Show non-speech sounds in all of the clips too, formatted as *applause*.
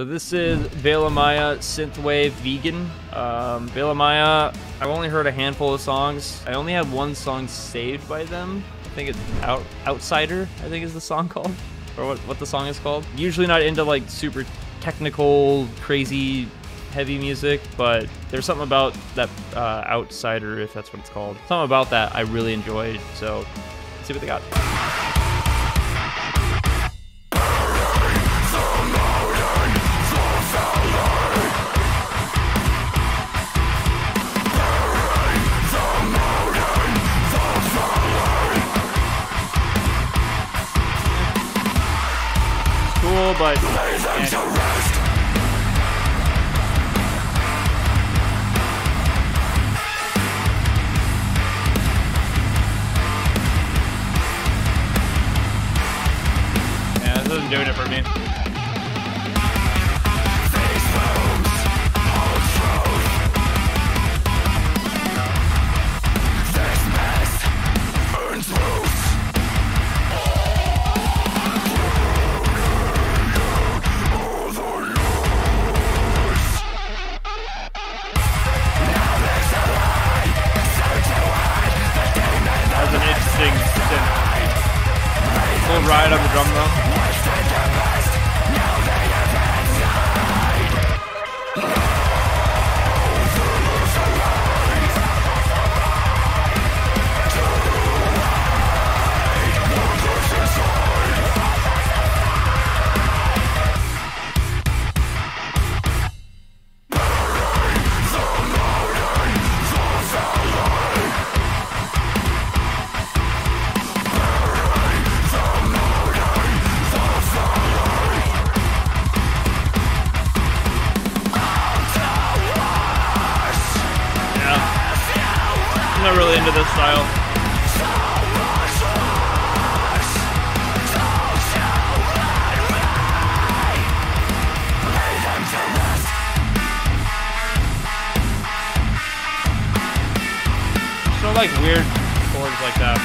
So this is Veil Maya Synthwave Vegan. Um, Veil Maya, I've only heard a handful of songs. I only have one song saved by them. I think it's Out Outsider, I think is the song *laughs* called. Or what, what the song is called. Usually not into like super technical, crazy, heavy music, but there's something about that uh, Outsider, if that's what it's called. Something about that I really enjoyed, so see what they got. Cool, but yeah, this isn't doing it for me. Interesting synth. Little ride on the drum though. I'm not really into this style. So like weird chords like that.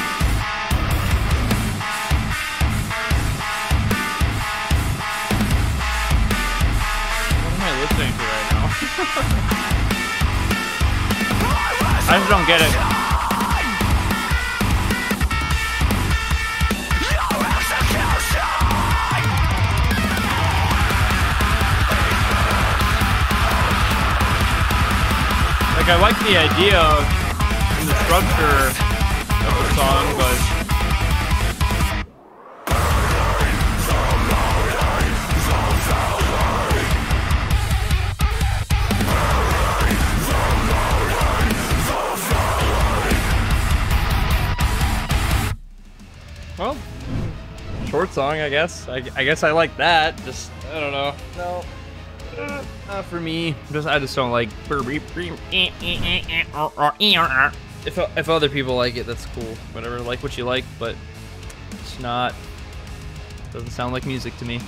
What am I listening to right now? *laughs* I just don't get it. I like the idea of the structure of the song, but well, short song, I guess. I, I guess I like that. Just I don't know. No. Uh, not for me. Just I just don't like. If if other people like it, that's cool. Whatever, like what you like, but it's not. Doesn't sound like music to me.